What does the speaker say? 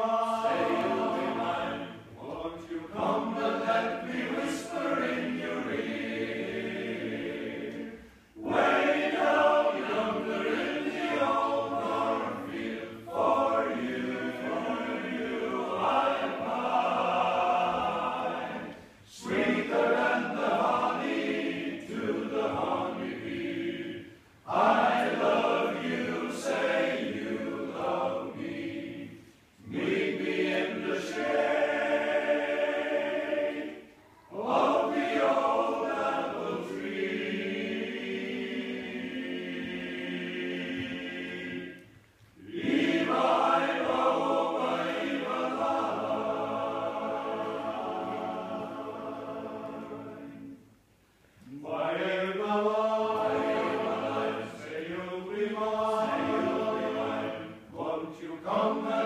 Savior. Come